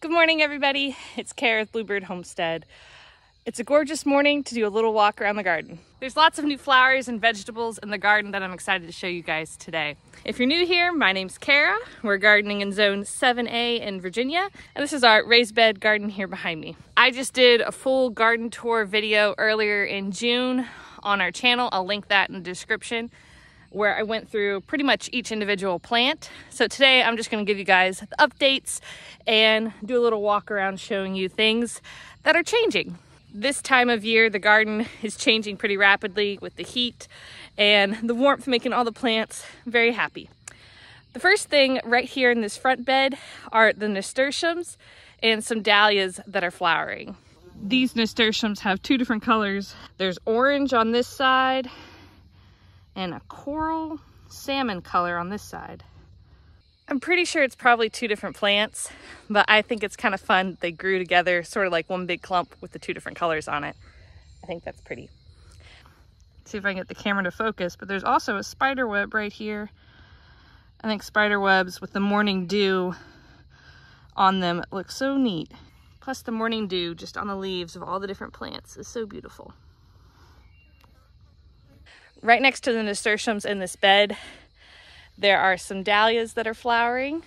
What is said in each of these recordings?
Good morning, everybody. It's Cara with Bluebird Homestead. It's a gorgeous morning to do a little walk around the garden. There's lots of new flowers and vegetables in the garden that I'm excited to show you guys today. If you're new here, my name's Cara. We're gardening in zone 7A in Virginia, and this is our raised bed garden here behind me. I just did a full garden tour video earlier in June on our channel. I'll link that in the description where I went through pretty much each individual plant. So today I'm just gonna give you guys updates and do a little walk around showing you things that are changing. This time of year, the garden is changing pretty rapidly with the heat and the warmth making all the plants very happy. The first thing right here in this front bed are the nasturtiums and some dahlias that are flowering. These nasturtiums have two different colors. There's orange on this side and a coral salmon color on this side. I'm pretty sure it's probably two different plants, but I think it's kind of fun. They grew together sort of like one big clump with the two different colors on it. I think that's pretty. Let's see if I can get the camera to focus, but there's also a spider web right here. I think spider webs with the morning dew on them look so neat. Plus the morning dew just on the leaves of all the different plants is so beautiful. Right next to the nasturtiums in this bed, there are some dahlias that are flowering.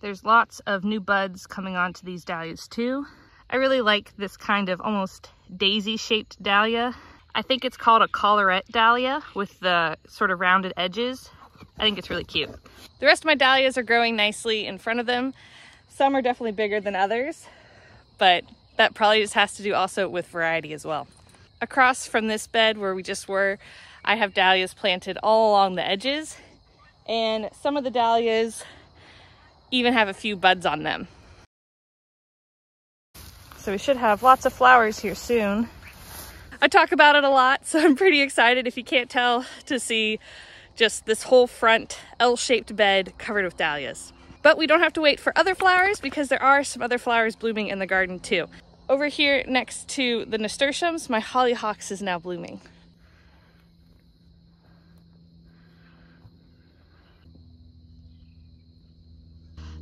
There's lots of new buds coming onto these dahlias too. I really like this kind of almost daisy shaped dahlia. I think it's called a collarette dahlia with the sort of rounded edges. I think it's really cute. The rest of my dahlias are growing nicely in front of them. Some are definitely bigger than others, but that probably just has to do also with variety as well. Across from this bed where we just were, I have dahlias planted all along the edges and some of the dahlias even have a few buds on them. So we should have lots of flowers here soon. I talk about it a lot, so I'm pretty excited if you can't tell to see just this whole front L-shaped bed covered with dahlias. But we don't have to wait for other flowers because there are some other flowers blooming in the garden too. Over here next to the nasturtiums, my hollyhocks is now blooming.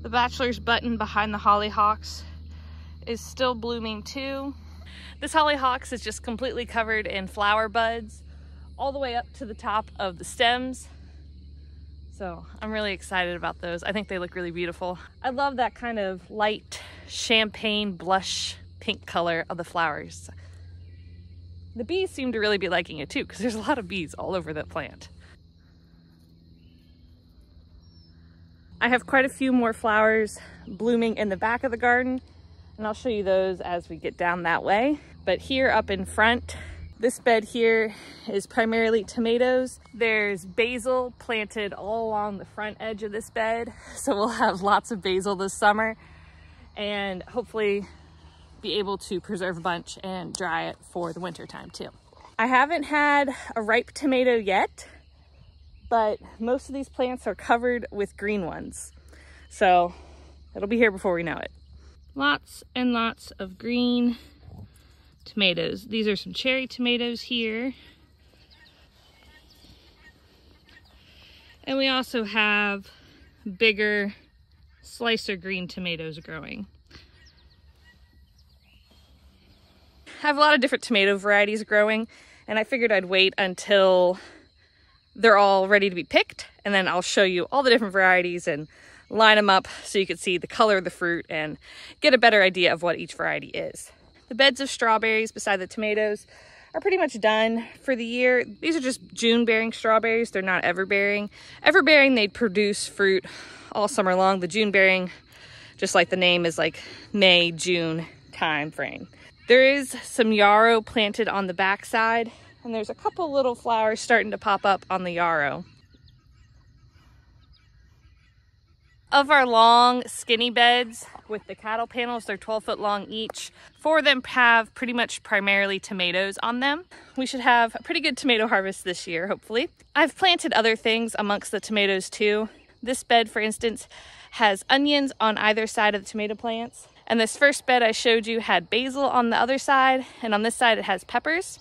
The bachelor's button behind the hollyhocks is still blooming too. This hollyhocks is just completely covered in flower buds all the way up to the top of the stems so I'm really excited about those. I think they look really beautiful. I love that kind of light champagne blush pink color of the flowers. The bees seem to really be liking it too because there's a lot of bees all over the plant. I have quite a few more flowers blooming in the back of the garden and I'll show you those as we get down that way. But here up in front, this bed here is primarily tomatoes. There's basil planted all along the front edge of this bed. So we'll have lots of basil this summer and hopefully be able to preserve a bunch and dry it for the winter time too. I haven't had a ripe tomato yet, but most of these plants are covered with green ones. So it'll be here before we know it. Lots and lots of green tomatoes. These are some cherry tomatoes here. And we also have bigger slicer green tomatoes growing. I have a lot of different tomato varieties growing and I figured I'd wait until they're all ready to be picked and then I'll show you all the different varieties and line them up so you can see the color of the fruit and get a better idea of what each variety is. The beds of strawberries beside the tomatoes are pretty much done for the year. These are just June bearing strawberries. They're not ever bearing. Ever bearing, they produce fruit all summer long. The June bearing, just like the name is like May, June time frame. There is some yarrow planted on the backside and there's a couple little flowers starting to pop up on the yarrow. Of our long skinny beds with the cattle panels, they're 12 foot long each. Four of them have pretty much primarily tomatoes on them. We should have a pretty good tomato harvest this year, hopefully. I've planted other things amongst the tomatoes too. This bed, for instance, has onions on either side of the tomato plants. And this first bed I showed you had basil on the other side, and on this side it has peppers.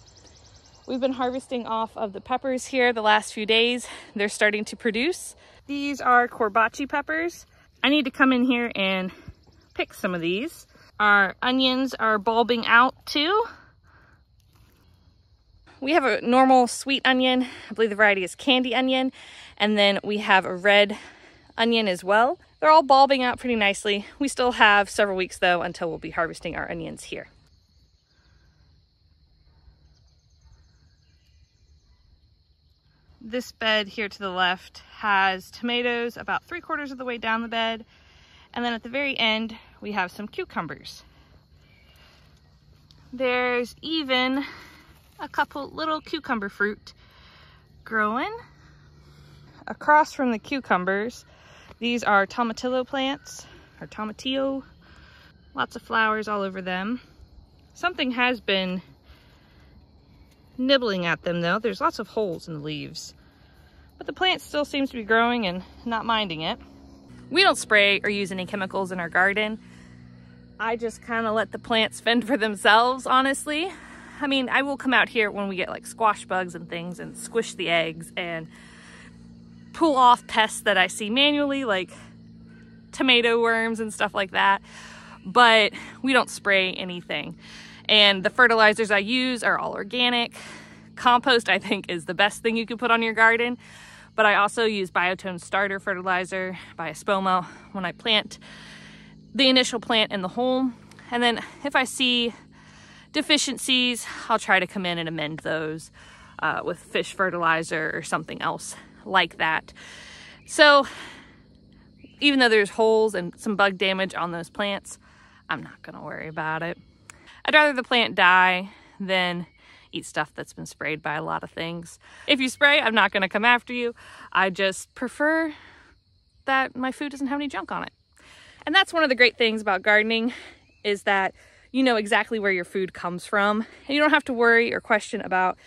We've been harvesting off of the peppers here the last few days. They're starting to produce. These are Corbaci peppers. I need to come in here and pick some of these. Our onions are bulbing out too. We have a normal sweet onion. I believe the variety is candy onion. And then we have a red onion as well. They're all bulbing out pretty nicely. We still have several weeks though until we'll be harvesting our onions here. This bed here to the left has tomatoes about three quarters of the way down the bed. And then at the very end, we have some cucumbers. There's even a couple little cucumber fruit growing. Across from the cucumbers, these are tomatillo plants, or tomatillo. Lots of flowers all over them. Something has been nibbling at them though. There's lots of holes in the leaves. But the plant still seems to be growing and not minding it. We don't spray or use any chemicals in our garden. I just kind of let the plants fend for themselves, honestly. I mean, I will come out here when we get like squash bugs and things and squish the eggs and pull off pests that I see manually, like tomato worms and stuff like that. But we don't spray anything. And the fertilizers I use are all organic. Compost, I think, is the best thing you can put on your garden but I also use Bio-Tone starter fertilizer by Espoma when I plant the initial plant in the hole. And then if I see deficiencies, I'll try to come in and amend those uh, with fish fertilizer or something else like that. So even though there's holes and some bug damage on those plants, I'm not gonna worry about it. I'd rather the plant die than eat stuff that's been sprayed by a lot of things. If you spray, I'm not going to come after you. I just prefer that my food doesn't have any junk on it. And that's one of the great things about gardening is that you know exactly where your food comes from and you don't have to worry or question about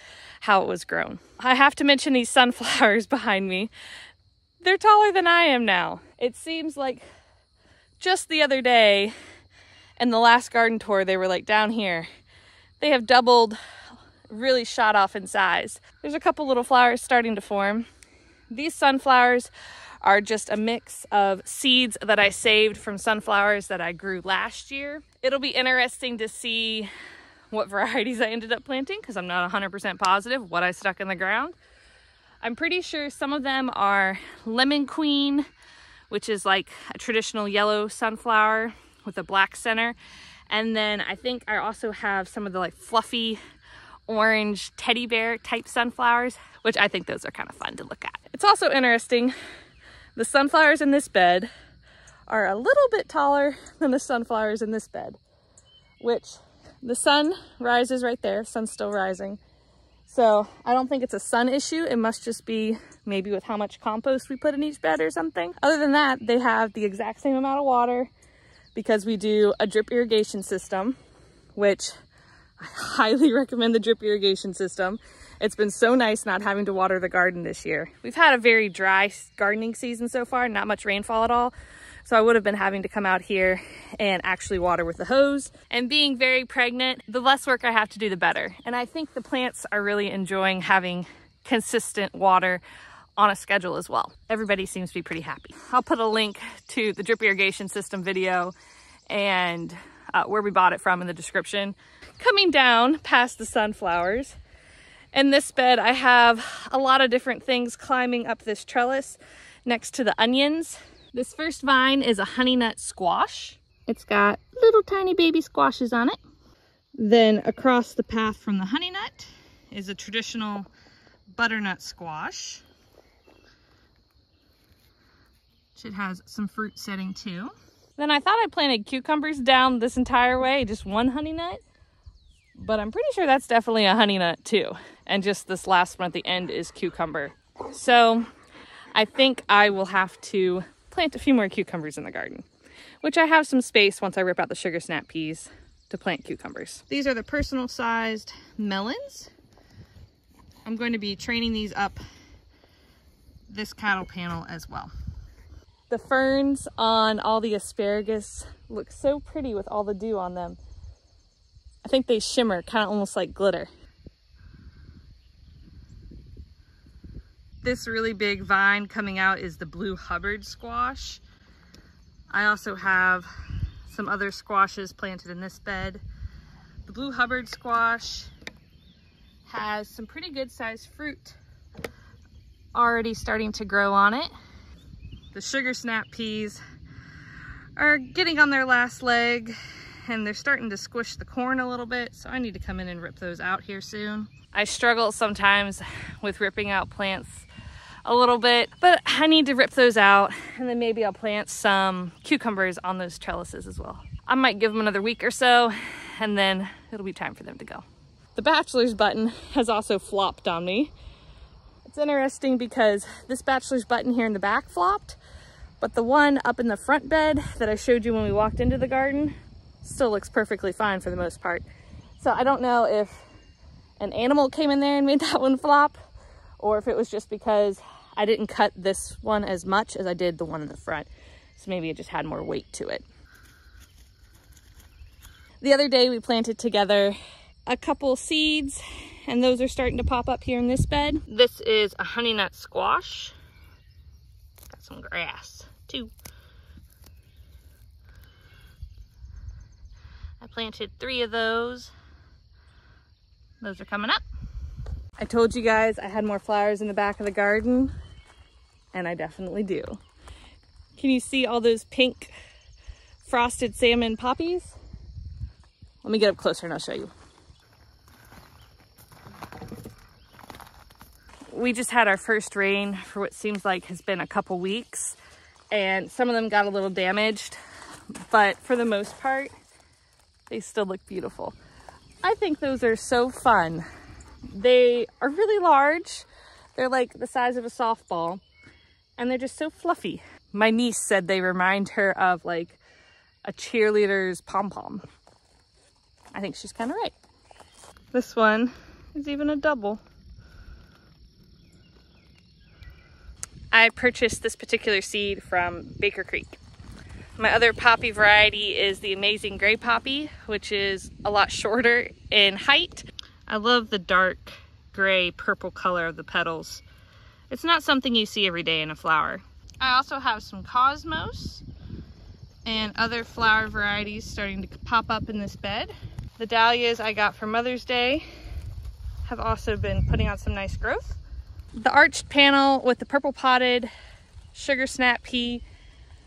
how it was grown. I have to mention these sunflowers behind me. They're taller than I am now. It seems like just the other day in the last garden tour, they were like down here. They have doubled really shot off in size. There's a couple little flowers starting to form. These sunflowers are just a mix of seeds that I saved from sunflowers that I grew last year. It'll be interesting to see what varieties I ended up planting because I'm not 100% positive what I stuck in the ground. I'm pretty sure some of them are Lemon Queen, which is like a traditional yellow sunflower with a black center. And then I think I also have some of the like fluffy orange teddy bear type sunflowers, which I think those are kind of fun to look at. It's also interesting, the sunflowers in this bed are a little bit taller than the sunflowers in this bed, which the sun rises right there, sun's still rising. So I don't think it's a sun issue. It must just be maybe with how much compost we put in each bed or something. Other than that, they have the exact same amount of water because we do a drip irrigation system, which I highly recommend the drip irrigation system. It's been so nice not having to water the garden this year. We've had a very dry gardening season so far, not much rainfall at all. So I would have been having to come out here and actually water with the hose. And being very pregnant, the less work I have to do, the better. And I think the plants are really enjoying having consistent water on a schedule as well. Everybody seems to be pretty happy. I'll put a link to the drip irrigation system video and uh, where we bought it from in the description. Coming down past the sunflowers, in this bed I have a lot of different things climbing up this trellis next to the onions. This first vine is a honey nut squash. It's got little tiny baby squashes on it. Then across the path from the honey nut is a traditional butternut squash. It has some fruit setting too. Then I thought I planted cucumbers down this entire way, just one honey nut. But I'm pretty sure that's definitely a honey nut too. And just this last one at the end is cucumber. So I think I will have to plant a few more cucumbers in the garden, which I have some space once I rip out the sugar snap peas to plant cucumbers. These are the personal sized melons. I'm going to be training these up this cattle panel as well. The ferns on all the asparagus look so pretty with all the dew on them. I think they shimmer, kind of almost like glitter. This really big vine coming out is the blue Hubbard squash. I also have some other squashes planted in this bed. The blue Hubbard squash has some pretty good sized fruit already starting to grow on it. The sugar snap peas are getting on their last leg and they're starting to squish the corn a little bit, so I need to come in and rip those out here soon. I struggle sometimes with ripping out plants a little bit, but I need to rip those out and then maybe I'll plant some cucumbers on those trellises as well. I might give them another week or so and then it'll be time for them to go. The bachelor's button has also flopped on me. It's interesting because this bachelor's button here in the back flopped, but the one up in the front bed that I showed you when we walked into the garden still looks perfectly fine for the most part. So I don't know if an animal came in there and made that one flop or if it was just because I didn't cut this one as much as I did the one in the front. So maybe it just had more weight to it. The other day we planted together a couple seeds and those are starting to pop up here in this bed. This is a honey nut squash. Got some grass too. I planted three of those. Those are coming up. I told you guys I had more flowers in the back of the garden, and I definitely do. Can you see all those pink frosted salmon poppies? Let me get up closer and I'll show you. We just had our first rain for what seems like has been a couple weeks, and some of them got a little damaged, but for the most part, they still look beautiful. I think those are so fun. They are really large. They're like the size of a softball and they're just so fluffy. My niece said they remind her of like a cheerleader's pom-pom. I think she's kind of right. This one is even a double. I purchased this particular seed from Baker Creek. My other poppy variety is the Amazing Gray Poppy, which is a lot shorter in height. I love the dark gray purple color of the petals. It's not something you see every day in a flower. I also have some Cosmos and other flower varieties starting to pop up in this bed. The dahlias I got for Mother's Day have also been putting on some nice growth. The arched panel with the purple podded sugar snap pea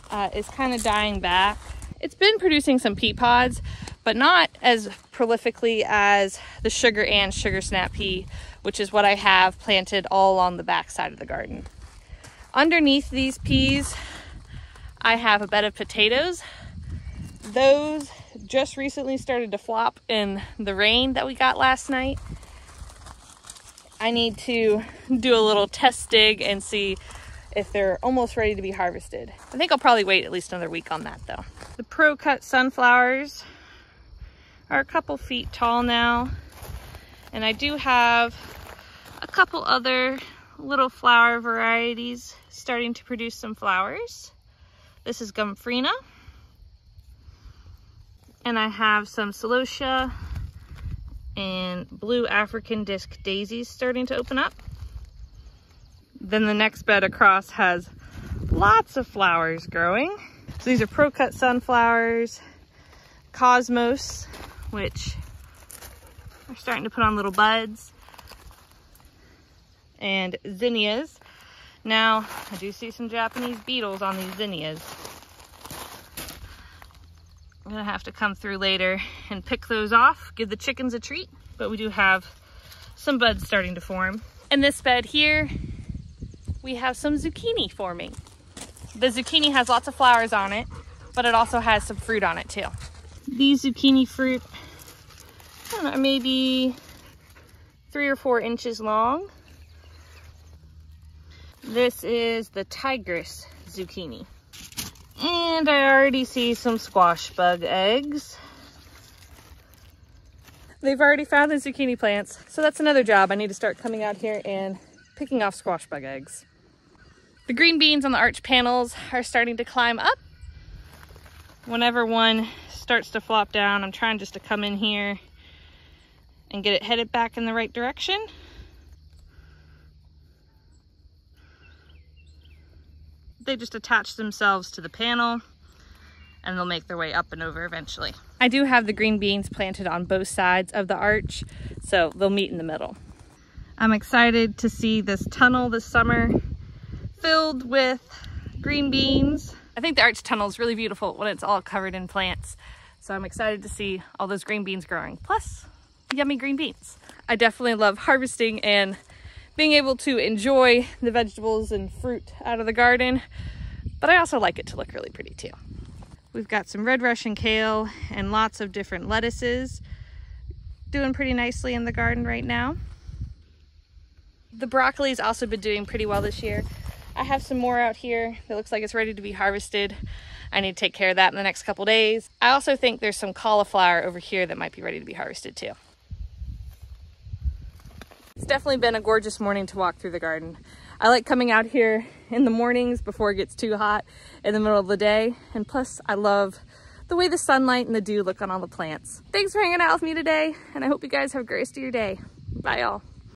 uh, is kind of dying back. It's been producing some pea pods, but not as prolifically as the Sugar Ann sugar snap pea, which is what I have planted all along the back side of the garden. Underneath these peas, I have a bed of potatoes. Those just recently started to flop in the rain that we got last night. I need to do a little test dig and see if they're almost ready to be harvested. I think I'll probably wait at least another week on that though. The Pro Cut sunflowers are a couple feet tall now. And I do have a couple other little flower varieties starting to produce some flowers. This is Gomphrena. And I have some celosia and blue African disc daisies starting to open up. Then the next bed across has lots of flowers growing. So these are Pro Cut sunflowers, Cosmos, which are starting to put on little buds, and zinnias. Now, I do see some Japanese beetles on these zinnias. I'm gonna have to come through later and pick those off, give the chickens a treat, but we do have some buds starting to form. In this bed here, we have some zucchini forming. The zucchini has lots of flowers on it, but it also has some fruit on it too. These zucchini fruit are maybe three or four inches long. This is the tigress zucchini. And I already see some squash bug eggs. They've already found the zucchini plants, so that's another job. I need to start coming out here and picking off squash bug eggs. The green beans on the arch panels are starting to climb up. Whenever one starts to flop down, I'm trying just to come in here and get it headed back in the right direction. They just attach themselves to the panel and they'll make their way up and over eventually. I do have the green beans planted on both sides of the arch, so they'll meet in the middle. I'm excited to see this tunnel this summer filled with green beans. I think the arch tunnel is really beautiful when it's all covered in plants. So I'm excited to see all those green beans growing. Plus, yummy green beans. I definitely love harvesting and being able to enjoy the vegetables and fruit out of the garden, but I also like it to look really pretty too. We've got some red Russian kale and lots of different lettuces doing pretty nicely in the garden right now. The broccoli's also been doing pretty well this year. I have some more out here that looks like it's ready to be harvested. I need to take care of that in the next couple days. I also think there's some cauliflower over here that might be ready to be harvested too. It's definitely been a gorgeous morning to walk through the garden. I like coming out here in the mornings before it gets too hot in the middle of the day. And plus I love the way the sunlight and the dew look on all the plants. Thanks for hanging out with me today. And I hope you guys have a great your day. Bye y'all.